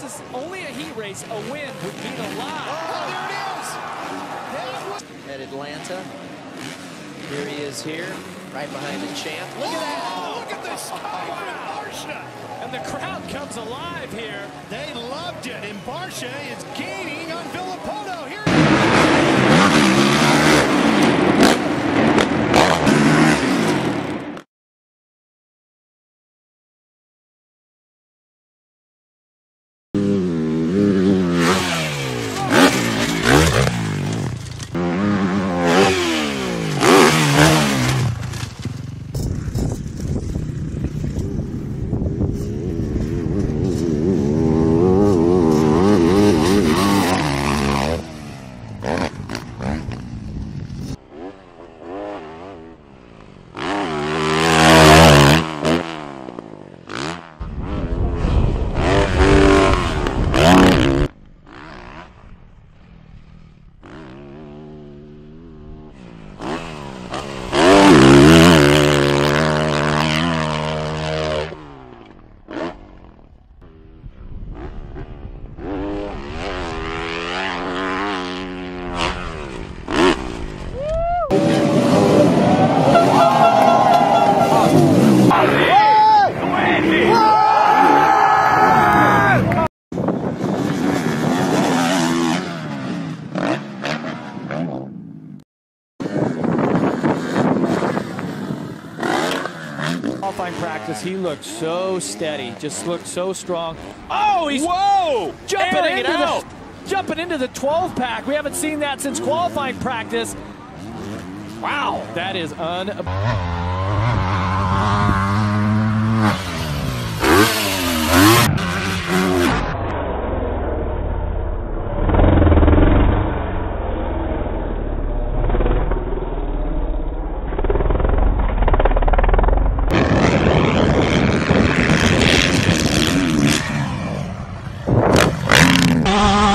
this is only a heat race, a win would mean a lot. Oh, at Atlanta. Here he is here, right behind the champ. Look at that! Look at this Barcia. And the crowd comes alive here. They loved it, and Barcia is gaining on Villopoto. Here. Qualifying practice, he looked so steady, just looked so strong. Oh, he's Whoa! jumping into it out. the jumping into the 12 pack. We haven't seen that since qualifying practice. Wow, that is un. Ah!